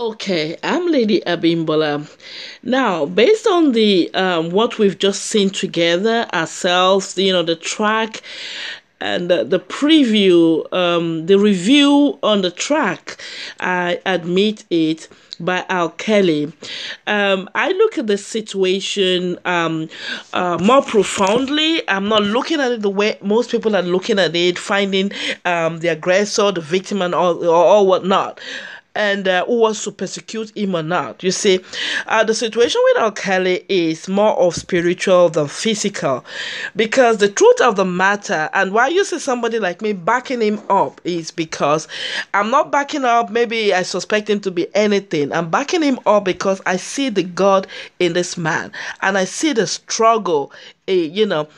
Okay, I'm Lady Abimbola. Now, based on the um, what we've just seen together ourselves, you know, the track and the, the preview, um, the review on the track, I admit it by R. Kelly. Um, I look at the situation um, uh, more profoundly. I'm not looking at it the way most people are looking at it, finding um, the aggressor, the victim, and all or, or whatnot and uh, who wants to persecute him or not. You see, uh, the situation with R. Kelly is more of spiritual than physical because the truth of the matter, and why you see somebody like me backing him up, is because I'm not backing up, maybe I suspect him to be anything. I'm backing him up because I see the God in this man and I see the struggle, uh, you know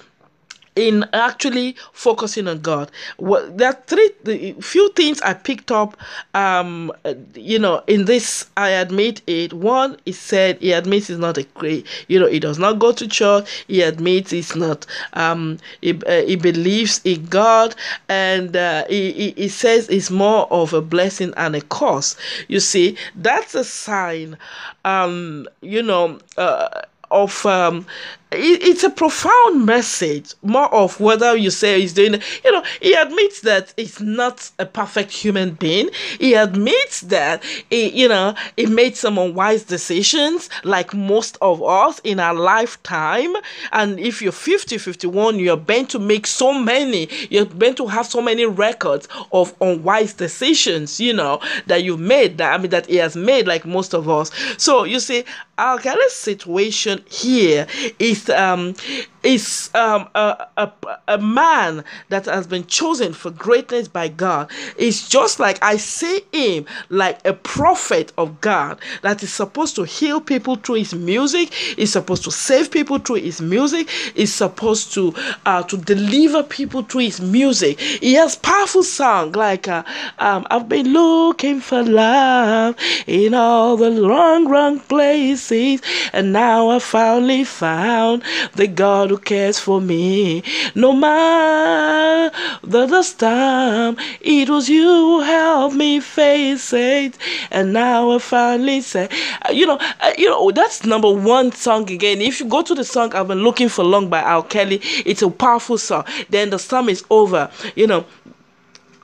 in actually focusing on God. Well, there are three the few things I picked up. Um, you know, in this, I admit it. One, he said he admits he's not a great. You know, he does not go to church. He admits he's not. Um, he, uh, he believes in God, and uh, he, he he says it's more of a blessing and a curse. You see, that's a sign. Um, you know. Uh, of um, it, it's a profound message more of whether you say he's doing you know he admits that he's not a perfect human being. He admits that he you know he made some unwise decisions like most of us in our lifetime. And if you're 50 51 you're bent to make so many you're bent to have so many records of unwise decisions you know that you made that i mean that he has made like most of us. So you see our kind of situation here is is um is um a, a, a man that has been chosen for greatness by God. It's just like I see him like a prophet of God that is supposed to heal people through his music, is supposed to save people through his music, is supposed to uh to deliver people through his music. He has powerful song like uh, um I've been looking for love in all the wrong wrong places and now I finally found the God who cares for me. No matter the storm, it was you who helped me face it. And now I finally say, uh, you know, uh, you know, that's number one song again. If you go to the song I've been looking for long by R. Kelly, it's a powerful song. Then the storm is over. You know,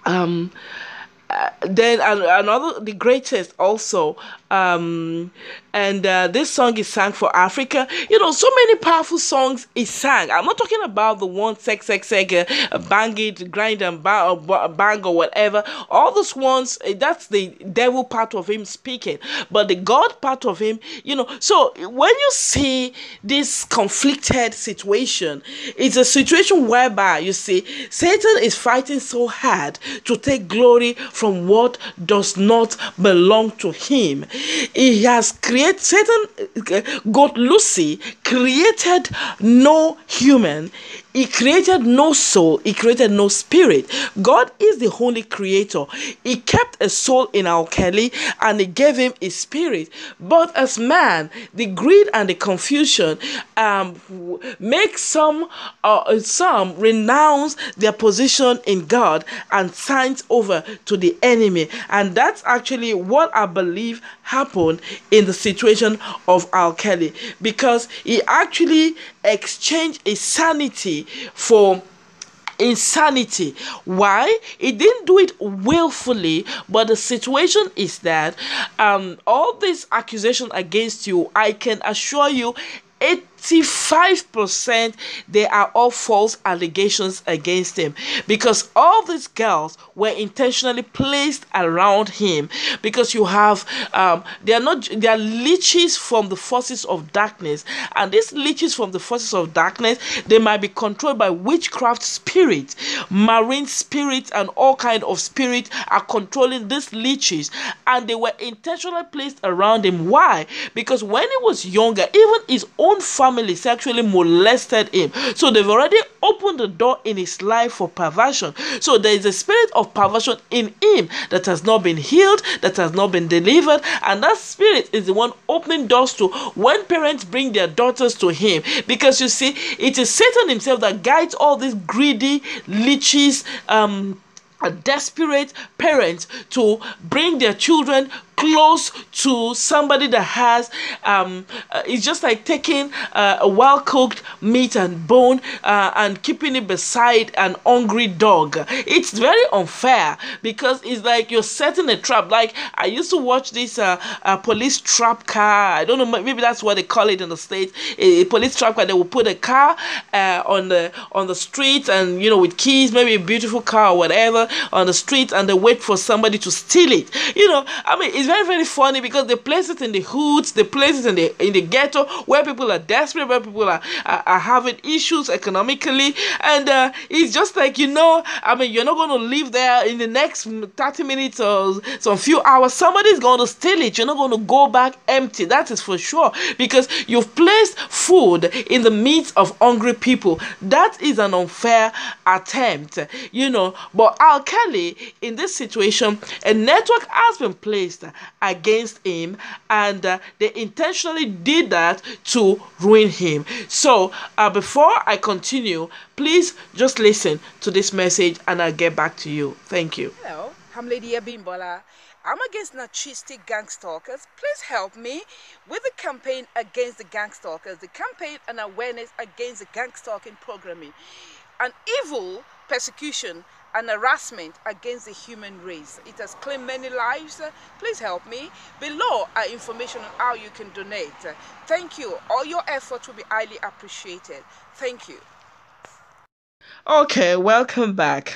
um. Uh, then another the greatest also um and uh, this song is sang for Africa. You know, so many powerful songs is sang. I'm not talking about the one sex, sex, sex, uh, bang it, grind and bang, uh, bang or whatever. All those ones, eh, that's the devil part of him speaking. But the God part of him, you know. So when you see this conflicted situation, it's a situation whereby you see Satan is fighting so hard to take glory from what does not belong to him. He has created create Satan uh, got Lucy created no human he created no soul, He created no spirit. God is the only creator. He kept a soul in R. Kelly and He gave him a spirit. But as man, the greed and the confusion um, make some uh, some renounce their position in God and signs over to the enemy. And that's actually what I believe happened in the situation of R. Kelly because he actually exchanged his sanity for insanity. Why? He didn't do it willfully, but the situation is that um, all these accusations against you, I can assure you, 85% they are all false allegations against him. Because all these girls were intentionally placed around him. Because you have um, they are not they are leeches from the forces of darkness. And these leeches from the forces of darkness they might be controlled by witchcraft spirit marine spirits and all kind of spirit are controlling these leeches. And they were intentionally placed around him. Why? Because when he was younger even his own family sexually molested him. So they've already opened the door in his life for perversion. So there is a spirit of perversion in him that has not been healed, that has not been delivered, and that spirit is the one opening doors to when parents bring their daughters to him. Because you see, it is Satan himself that guides all these greedy leeches, um, desperate parents to bring their children close to somebody that has um uh, it's just like taking uh, a well cooked meat and bone uh, and keeping it beside an hungry dog. It's very unfair because it's like you're setting a trap. Like i used to watch this uh, police trap car. I don't know maybe that's what they call it in the states. A, a police trap car they will put a car uh, on the on the street and you know with keys maybe a beautiful car or whatever on the street and they wait for somebody to steal it. You know i mean it's very very funny because they place it in the hoods they place it in the in the ghetto where people are desperate where people are are, are having issues economically. And uh, it's just like you know i mean you're not going to live there in the next 30 minutes or some few hours. Somebody's going to steal it. You're not going to go back empty. That is for sure. Because you've placed food in the midst of hungry people. That is an unfair attempt you know. But R. Kelly in this situation a network has been placed against him and uh, they intentionally did that to ruin him. So uh, before i continue please just listen to this message and i'll get back to you. Thank you. Hello i'm lady abimbola. I'm against narcissistic gang stalkers. Please help me with the campaign against the gang stalkers, the campaign and awareness against the gang stalking programming, an evil persecution and harassment against the human race. It has claimed many lives. Please help me. Below are information on how you can donate. Thank you. All your effort will be highly appreciated. Thank you. Okay, welcome back.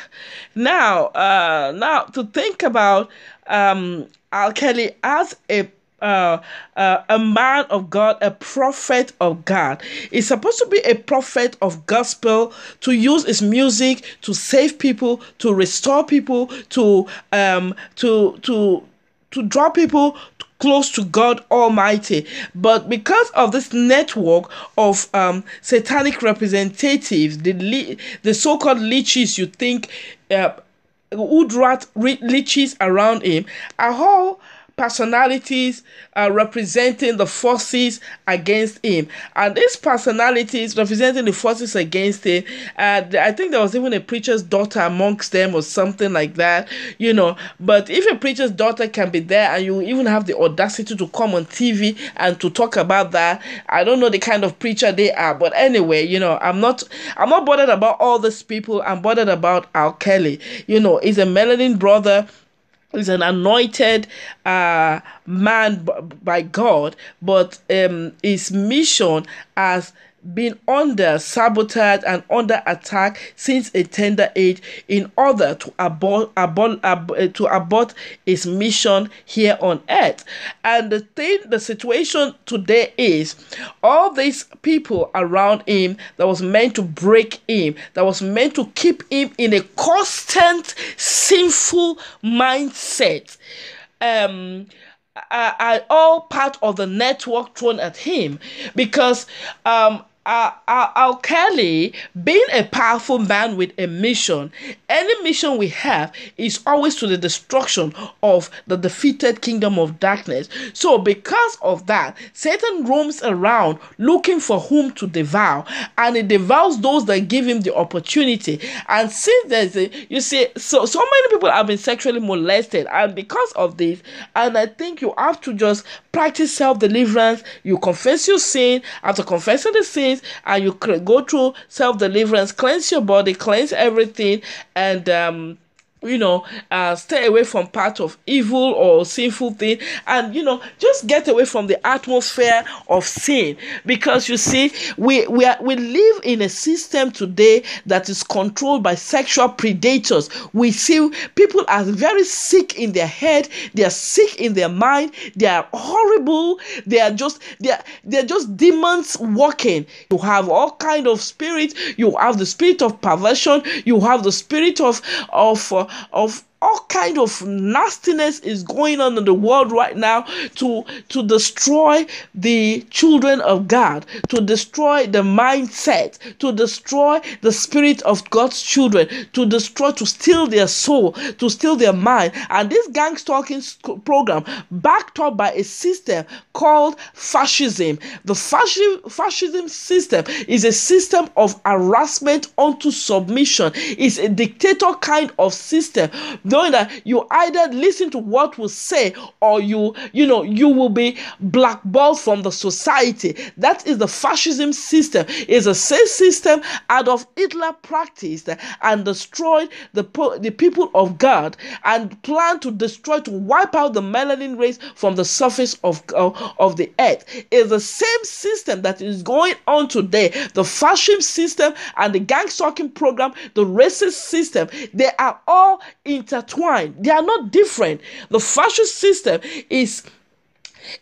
Now, uh, now to think about um, R. Kelly as a uh, uh, a man of God, a prophet of God. He's supposed to be a prophet of gospel to use his music to save people, to restore people, to um, to to to draw people close to God Almighty. But because of this network of um, satanic representatives, the the so-called leeches, you think. Uh, woodrat leeches around him are all personalities uh, representing the forces against him. And these personalities representing the forces against him, uh, I think there was even a preacher's daughter amongst them or something like that, you know. But if a preacher's daughter can be there and you even have the audacity to come on TV and to talk about that, I don't know the kind of preacher they are. But anyway, you know, I'm not I'm not bothered about all these people. I'm bothered about R. Kelly. You know, he's a melanin brother is an anointed uh, man by God, but um, his mission as been under sabotage and under attack since a tender age in order to abort, abort, ab- uh, to abort his mission here on earth. And the thing, the situation today is all these people around him that was meant to break him, that was meant to keep him in a constant sinful mindset. Um, are, are all part of the network thrown at him because um, uh, R. Kelly, being a powerful man with a mission, any mission we have is always to the destruction of the defeated kingdom of darkness. So, because of that, Satan roams around looking for whom to devour, and he devours those that give him the opportunity. And since there's a, you see, so so many people have been sexually molested, and because of this, and I think you have to just practice self deliverance. You confess your sin after confessing the sin and you go through self deliverance, cleanse your body, cleanse everything, and um, you know uh, stay away from part of evil or sinful thing and you know just get away from the atmosphere of sin. Because you see we we, are, we live in a system today that is controlled by sexual predators. We see people are very sick in their head they are sick in their mind they are horrible they are just they are they're just demons walking. You have all kind of spirit you have the spirit of perversion you have the spirit of of uh, of all kind of nastiness is going on in the world right now to to destroy the children of God, to destroy the mindset, to destroy the spirit of God's children, to destroy, to steal their soul, to steal their mind. And this gang stalking program, backed up by a system called fascism. The fascism, fascism system is a system of harassment unto submission. It's a dictator kind of system knowing that you either listen to what we say or you, you know, you will be blackballed from the society. That is the fascism system. It's a same system Adolf Hitler practiced and destroyed the, the people of God and planned to destroy, to wipe out the melanin race from the surface of, of, of the earth. It's the same system that is going on today. The fascism system and the gang stalking program, the racist system, they are all intertwined. They are not different. The fascist system is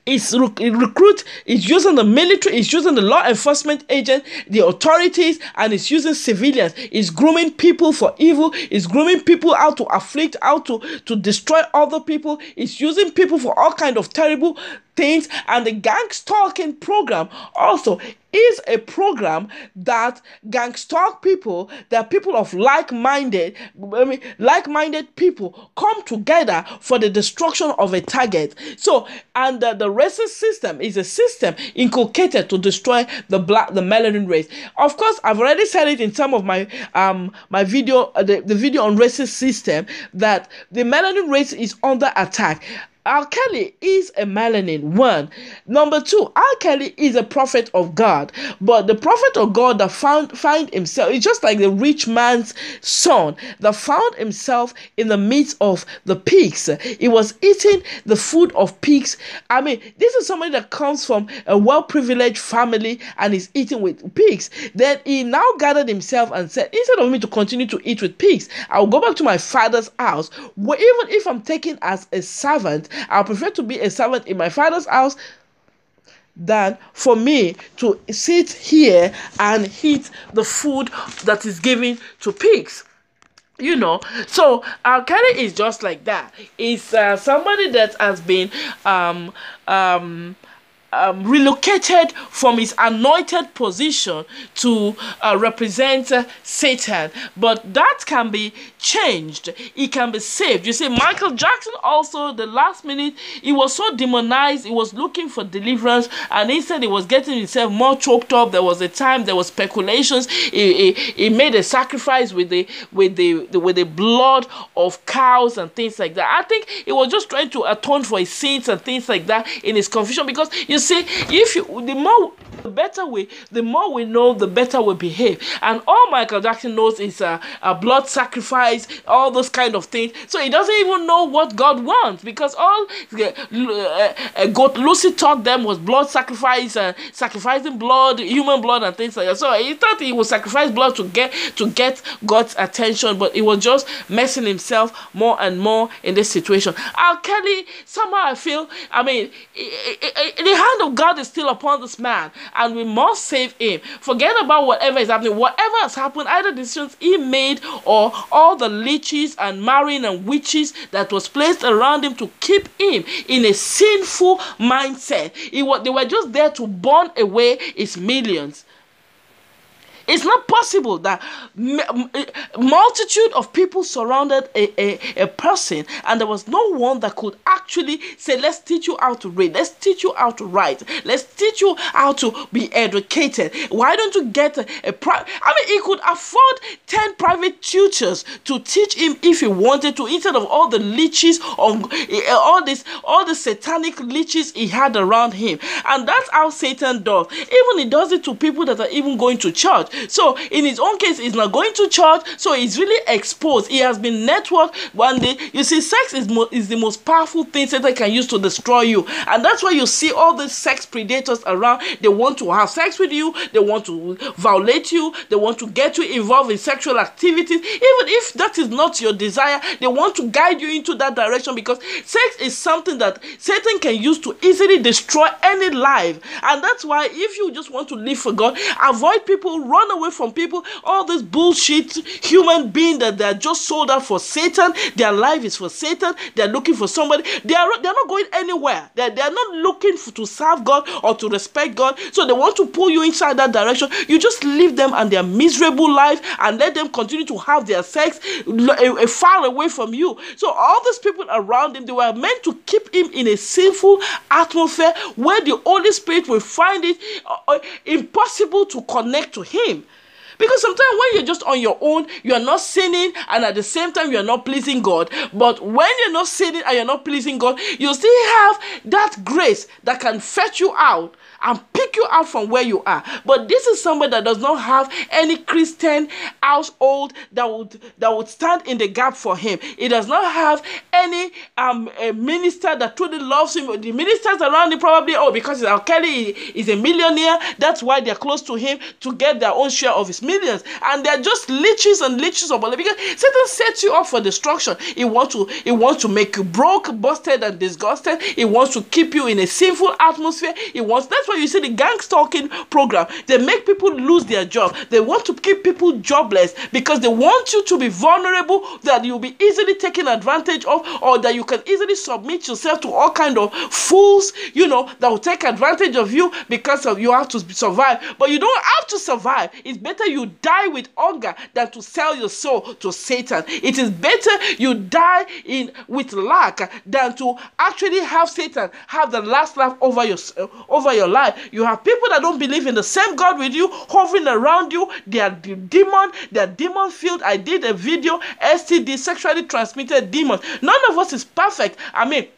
is recruit is using the military is using the law enforcement agent the authorities and is using civilians is grooming people for evil is grooming people out to afflict out to to destroy other people is using people for all kind of terrible things and the gang stalking program also is a program that gang stalk people that people of like-minded I mean like-minded people come together for the destruction of a target. So and the racist system is a system inculcated to destroy the black the melanin race. Of course i've already said it in some of my um my video uh, the, the video on racist system that the melanin race is under attack R. Kelly is a melanin, one. Number two, R. Kelly is a prophet of God, but the prophet of God that found find himself, it's just like the rich man's son that found himself in the midst of the pigs. He was eating the food of pigs. I mean, this is somebody that comes from a well-privileged family and is eating with pigs. Then he now gathered himself and said, instead of me to continue to eat with pigs, I'll go back to my father's house, where even if I'm taken as a servant, I prefer to be a servant in my father's house than for me to sit here and eat the food that is given to pigs. You know? So uh, Kelly is just like that. Is uh, somebody that has been um um um, relocated from his anointed position to uh, represent uh, Satan. But that can be changed. He can be saved. You see, Michael Jackson also, the last minute, he was so demonized. He was looking for deliverance, and instead he was getting himself more choked up. There was a time there was speculations. He, he, he made a sacrifice with the with the, the with the blood of cows and things like that. I think he was just trying to atone for his sins and things like that in his confusion because you you see, if you the more the better we the more we know, the better we behave. And all Michael Jackson knows is a, a blood sacrifice, all those kind of things. So he doesn't even know what God wants because all uh, uh, God Lucy taught them was blood sacrifice, uh, sacrificing blood, human blood, and things like that. So he thought he would sacrifice blood to get to get God's attention, but he was just messing himself more and more in this situation. R. Kelly, somehow I feel, I mean, the hand of God is still upon this man, and we must save him. Forget about whatever is happening. Whatever has happened, either decisions he made or all the leeches and marrying and witches that was placed around him to keep him in a sinful mindset. It was, they were just there to burn away his millions. It's not possible that multitude of people surrounded a, a, a person and there was no one that could actually say, let's teach you how to read, let's teach you how to write, let's teach you how to be educated. Why don't you get a, a private? I mean, he could afford 10 private tutors to teach him if he wanted to, instead of all the leeches, on all this, all the satanic leeches he had around him. And that's how Satan does. Even he does it to people that are even going to church. So in his own case, he's not going to church, so he's really exposed. He has been networked. One day, you see, sex is mo- is the most powerful thing Satan can use to destroy you, and that's why you see all these sex predators around. They want to have sex with you. They want to violate you. They want to get you involved in sexual activities, even if that is not your desire. They want to guide you into that direction because sex is something that Satan can use to easily destroy any life, and that's why if you just want to live for God, avoid people, run run away from people, all this bullshit human being that they're just sold out for Satan. Their life is for Satan. They're looking for somebody. They are they're not going anywhere. They're, they're not looking for, to serve God or to respect God. So they want to pull you inside that direction. You just leave them and their miserable life and let them continue to have their sex far away from you. So all these people around him, they were meant to keep him in a sinful atmosphere where the Holy Spirit will find it uh, uh impossible to connect to him Because sometimes when you're just on your own, you are not sinning, and at the same time, you are not pleasing God. But when you're not sinning and you're not pleasing God, you still have that grace that can fetch you out and pick you out from where you are. But this is somebody that does not have any Christian household that would that would stand in the gap for him. He does not have any um a minister that truly loves him. The ministers around him probably oh because R. Kelly is a millionaire, that's why they're close to him to get their own share of his millions. And they're just leeches and leeches of because Satan sets you up for destruction. He wants to he wants to make you broke, busted, and disgusted. He wants to keep you in a sinful atmosphere. He wants that's why you see the gang stalking program. They make people lose their job. They want to keep people jobless because they want you to be vulnerable, that you'll be easily taken advantage of, or that you can easily submit yourself to all kind of fools, you know, that will take advantage of you because of you have to survive. But you don't have to survive. It's better you die with hunger than to sell your soul to Satan. It is better you die in with lack than to actually have Satan have the last laugh over your over your life life. You have people that don't believe in the same God with you, hovering around you. They are the demon, they are demon filled. I did a video, STD, sexually transmitted demons. None of us is perfect. I mean,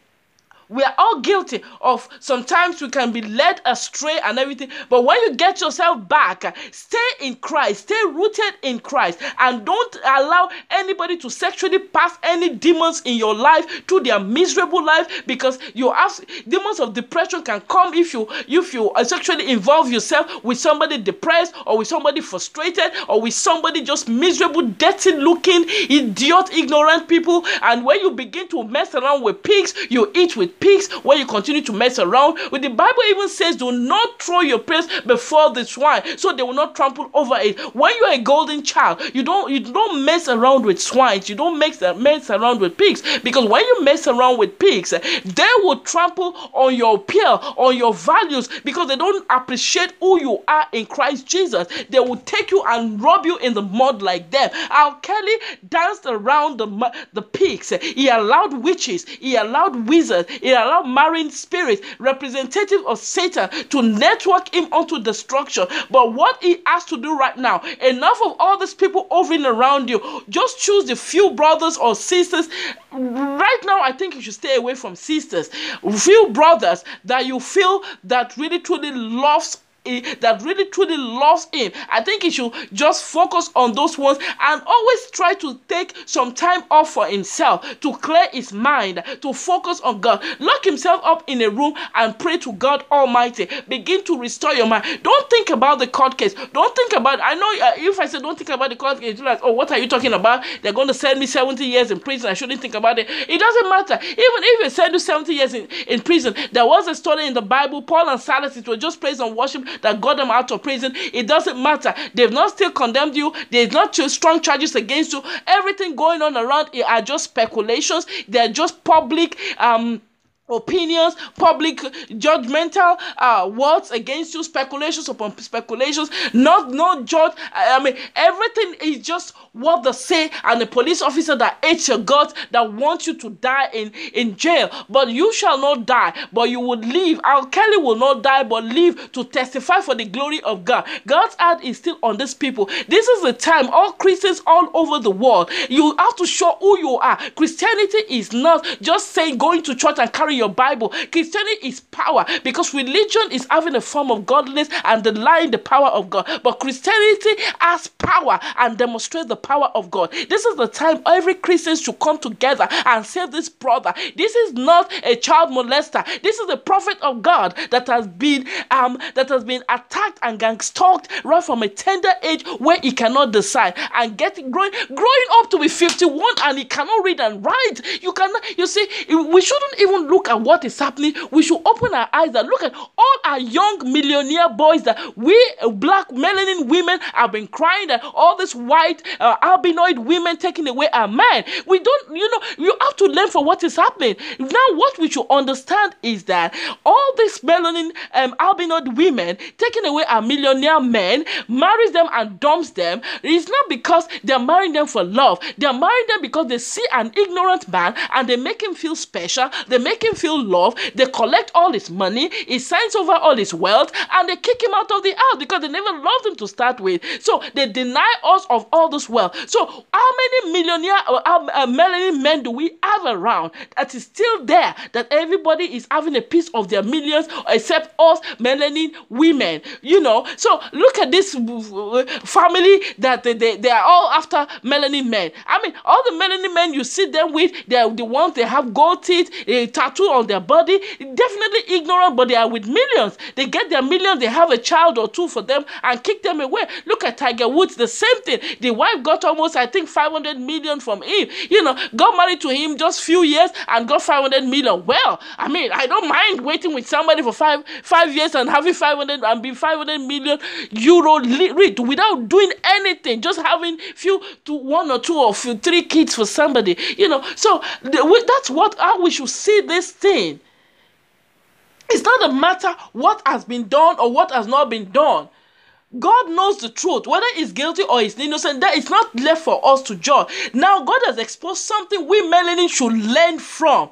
we are all guilty of sometimes we can be led astray and everything. But when you get yourself back, stay in Christ, stay rooted in Christ, and don't allow anybody to sexually pass any demons in your life to their miserable life because you have demons of depression can come if you if you sexually involve yourself with somebody depressed or with somebody frustrated or with somebody just miserable, dirty looking, idiot, ignorant people. And when you begin to mess around with pigs, you eat with pigs when you continue to mess around. With the Bible even says, do not throw your pearls before the swine, so they will not trample over it. When you are a golden child, you don't you don't mess around with swines. You don't mess mess around with pigs because when you mess around with pigs, they will trample on your peer, on your values because they don't appreciate who you are in Christ Jesus. They will take you and rub you in the mud like them. R. Kelly danced around the the pigs. He allowed witches. He allowed wizards. He he allowed marine spirits, representative of Satan, to network him onto destruction. But what he has to do right now, enough of all these people hovering around you. Just choose the few brothers or sisters. Right now, I think you should stay away from sisters. Few brothers that you feel that really truly loves that really truly loves him. I think he should just focus on those ones and always try to take some time off for himself to clear his mind to focus on god. Lock himself up in a room and pray to god almighty. Begin to restore your mind. Don't think about the court case. Don't think about i know uh, if i say don't think about the court case you're like oh what are you talking about? They're going to send me 70 years in prison. I shouldn't think about it. It doesn't matter. Even if they send you 70 years in, in prison there was a story in the bible paul and silas it was just praise and worship that got them out of prison. It doesn't matter. They've not still condemned you. There's not too strong charges against you. Everything going on around it are just speculations. They're just public um opinions, public judgmental uh, words against you, speculations upon speculations, not not judge. I mean, everything is just what they say, and the police officer that hates your guts that wants you to die in in jail, but you shall not die, but you will live. R. Kelly will not die, but live to testify for the glory of God. God's hand is still on these people. This is the time all Christians all over the world. You have to show who you are. Christianity is not just saying going to church and carrying your Bible. Christianity is power because religion is having a form of godliness and denying the power of God. But Christianity has power and demonstrates the power of God. This is the time every Christian should come together and save this brother. This is not a child molester. This is a prophet of God that has been um that has been attacked and gang stalked right from a tender age where he cannot decide and getting growing growing up to be 51 and he cannot read and write. You cannot you see we shouldn't even look at what is happening, we should open our eyes and look at all our young millionaire boys that we black melanin women have been crying that all these white uh, albinoid women taking away our men. We don't, you know, you have to learn from what is happening. Now, what we should understand is that all these melanin um, albinoid women taking away our millionaire men, marries them and dumps them. It's not because they're marrying them for love. They're marrying them because they see an ignorant man and they make him feel special. They make him him feel love. They collect all his money. He signs over all his wealth, and they kick him out of the house because they never loved him to start with. So they deny us of all this wealth. So how many millionaire or uh, uh, melanin men do we have around that is still there? That everybody is having a piece of their millions, except us melanin women. You know. So look at this uh, family that they, they, they are all after melanin men. I mean, all the melanin men you see them with, they are the ones they have gold teeth, a tattoo on their body. Definitely ignorant, but they are with millions. They get their millions, they have a child or two for them and kick them away. Look at Tiger Woods, the same thing. The wife got almost, I think, 500 million from him. You know, got married to him just few years and got 500 million. Well, I mean, I don't mind waiting with somebody for five five years and having 500 and being 500 million euro rich without doing anything, just having few to one or two or few, three kids for somebody. You know, so the, that's what how we should see this thing. It's not a matter what has been done or what has not been done. God knows the truth, whether he's guilty or he's innocent. That is not left for us to judge. Now, God has exposed something we melanin should learn from.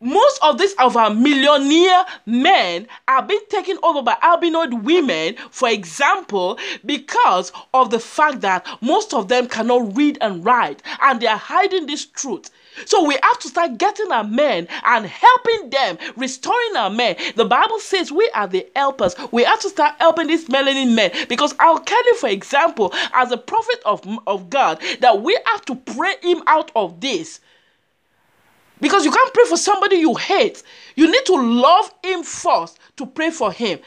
Most of these of our millionaire men are being taken over by albinoid women, for example, because of the fact that most of them cannot read and write, and they are hiding this truth. So we have to start getting our men and helping them, restoring our men. The Bible says we are the helpers. We have to start helping these melanin men because I'll tell you, for example, as a prophet of, of God, that we have to pray him out of this. Because you can't pray for somebody you hate. You need to love him first to pray for him.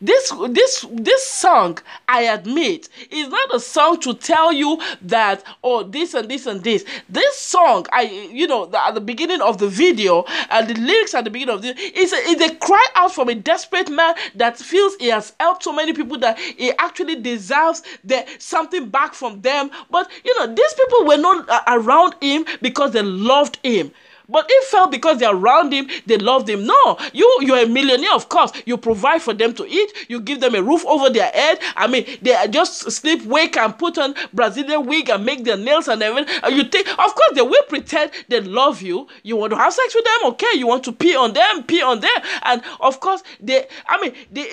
This this this song, I admit, is not a song to tell you that oh this and this and this. This song, I you know, the, at the beginning of the video and the lyrics at the beginning of the is a, a cry out from a desperate man that feels he has helped so many people that he actually deserves the, something back from them. But you know, these people were not uh, around him because they loved him. But it felt because they're around him, they loved him. No, you you're a millionaire, of course. You provide for them to eat, you give them a roof over their head. I mean, they just sleep, wake, and put on Brazilian wig and make their nails and everything. You think, of course, they will pretend they love you. You want to have sex with them, okay? You want to pee on them, pee on them, and of course, they. I mean, they,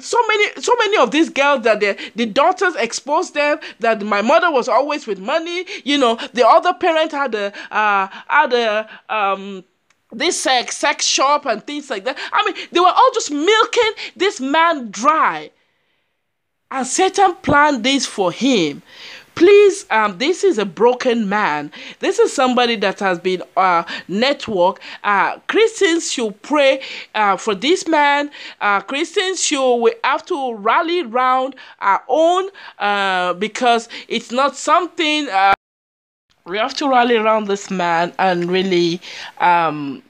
so many, so many of these girls that the the daughters exposed them that my mother was always with money. You know, the other parent had a uh, had a um this sex sex shop and things like that. I mean, they were all just milking this man dry. And Satan planned this for him. Please, um, this is a broken man. This is somebody that has been uh, network. Uh, Christians should pray uh, for this man. Uh, Christians should we have to rally round our own uh, because it's not something. Uh, we have to rally around this man and really um,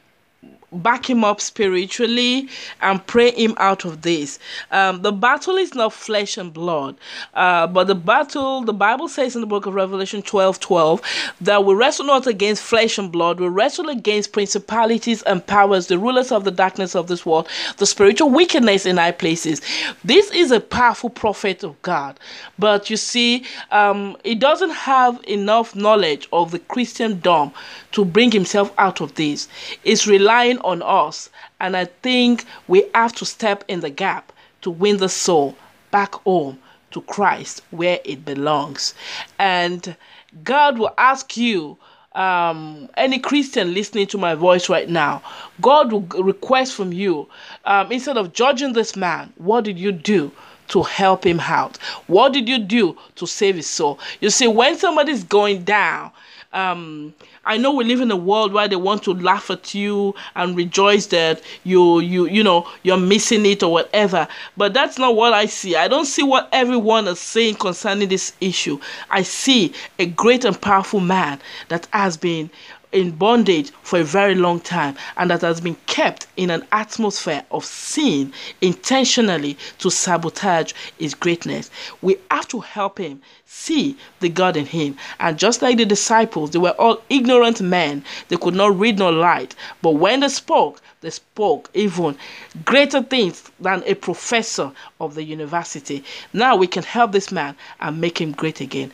back him up spiritually and pray him out of this. Um, the battle is not flesh and blood, uh, but the battle, the Bible says in the book of Revelation 12 12, that we wrestle not against flesh and blood, we wrestle against principalities and powers, the rulers of the darkness of this world, the spiritual wickedness in high places. This is a powerful prophet of God, but you see, um, he doesn't have enough knowledge of the Christian Christendom to bring himself out of this. It's relying on us. And I think we have to step in the gap to win the soul back home to Christ where it belongs. And God will ask you, um, any Christian listening to my voice right now, God will request from you, um, instead of judging this man, what did you do? To help him out? What did you do to save his soul? You see, when somebody's going down, um, I know we live in a world where they want to laugh at you and rejoice that you you you know you're missing it or whatever. But that's not what I see. I don't see what everyone is saying concerning this issue. I see a great and powerful man that has been in bondage for a very long time and that has been kept in an atmosphere of sin intentionally to sabotage his greatness. We have to help him see the God in him. And just like the disciples, they were all ignorant men, they could not read nor write. But when they spoke, they spoke even greater things than a professor of the university. Now we can help this man and make him great again.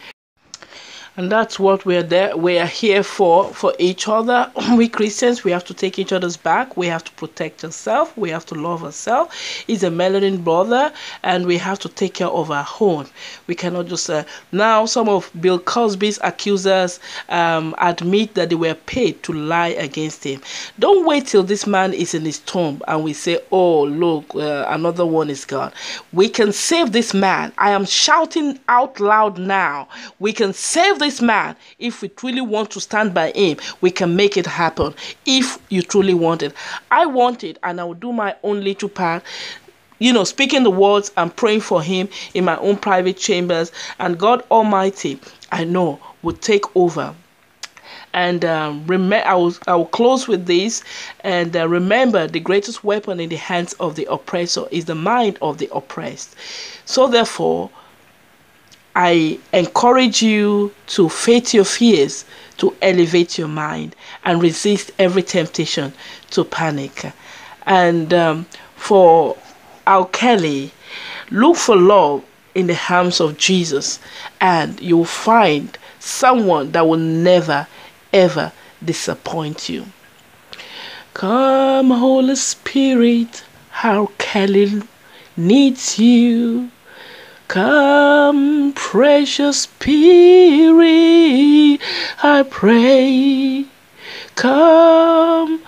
And that's what we're there we are here for for each other. We christians we have to take each other's back. We have to protect ourselves. We have to love ourselves. He's a melanin brother and we have to take care of our own. We cannot just uh, now some of bill cosby's accusers um, admit that they were paid to lie against him. Don't wait till this man is in his tomb and we say oh look uh, another one is gone. We can save this man. I am shouting out loud now. We can save this man if we truly want to stand by him we can make it happen if you truly want it i want it and i will do my own little part you know, speaking the words and praying for him in my own private chambers, and God Almighty, I know, will take over. And um, remember, I will, I will close with this. And uh, remember, the greatest weapon in the hands of the oppressor is the mind of the oppressed. So, therefore, I encourage you to face your fears, to elevate your mind, and resist every temptation to panic. And um, for R. Kelly, look for love in the hands of Jesus, and you'll find someone that will never ever disappoint you. Come, Holy Spirit, R. Kelly needs you. Come, precious Spirit, I pray. Come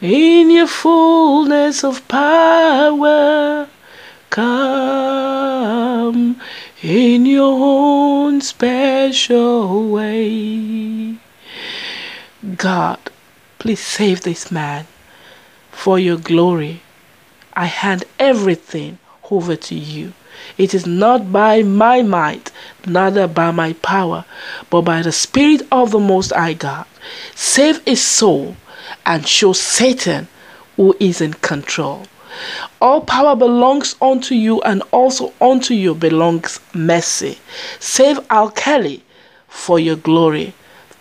in your fullness of power. Come in your own special way. God, please save this man for your glory. I hand everything over to you. It is not by my might, neither by my power, but by the Spirit of the Most High God. Save his soul and show Satan who is in control. All power belongs unto you, and also unto you belongs mercy. Save R. Kelly for your glory.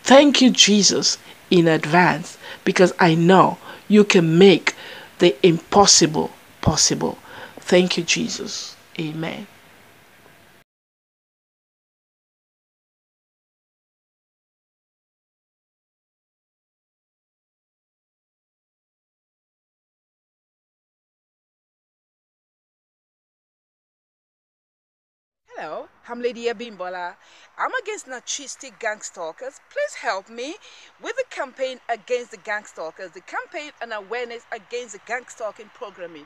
Thank you, Jesus, in advance, because I know you can make the impossible possible. Thank you, Jesus. Amen. Hello, I'm Lady Abimbola. I'm against narcissistic gang stalkers. Please help me with the campaign against the gang stalkers, the campaign and awareness against the gang stalking programming,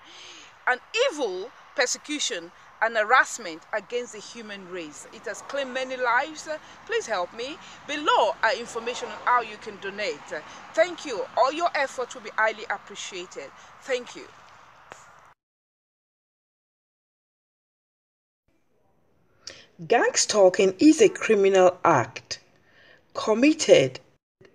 an evil persecution and harassment against the human race. It has claimed many lives. Please help me. Below are information on how you can donate. Thank you. All your efforts will be highly appreciated. Thank you. Gang stalking is a criminal act committed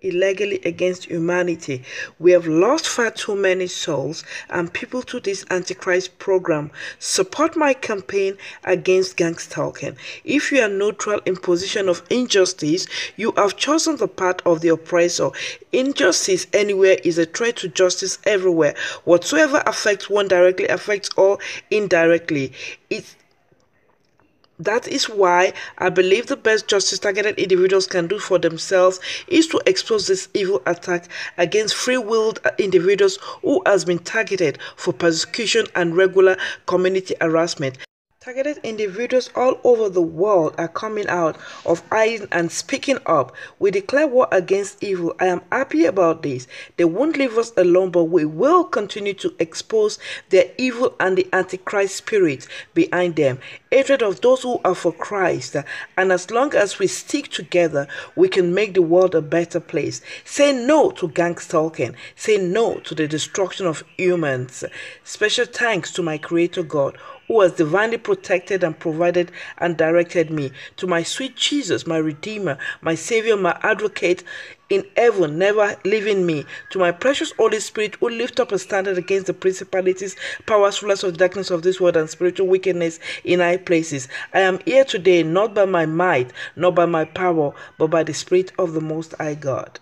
illegally against humanity. We have lost far too many souls and people to this Antichrist program. Support my campaign against gang stalking. If you are neutral in position of injustice, you have chosen the path of the oppressor. Injustice anywhere is a threat to justice everywhere. Whatsoever affects one directly affects all indirectly. It's that is why I believe the best justice targeted individuals can do for themselves is to expose this evil attack against free-willed individuals who has been targeted for persecution and regular community harassment. Targeted individuals all over the world are coming out of hiding and speaking up. We declare war against evil. I am happy about this. They won't leave us alone, but we will continue to expose their evil and the Antichrist spirit behind them. Hatred of those who are for Christ. And as long as we stick together, we can make the world a better place. Say no to gang stalking. Say no to the destruction of humans. Special thanks to my Creator God who has divinely protected and provided and directed me, to my sweet Jesus, my Redeemer, my Savior, my Advocate in heaven, never leaving me, to my precious Holy Spirit, who lift up a standard against the principalities, powers, rulers of darkness of this world, and spiritual wickedness in high places. I am here today not by my might, nor by my power, but by the Spirit of the Most High God.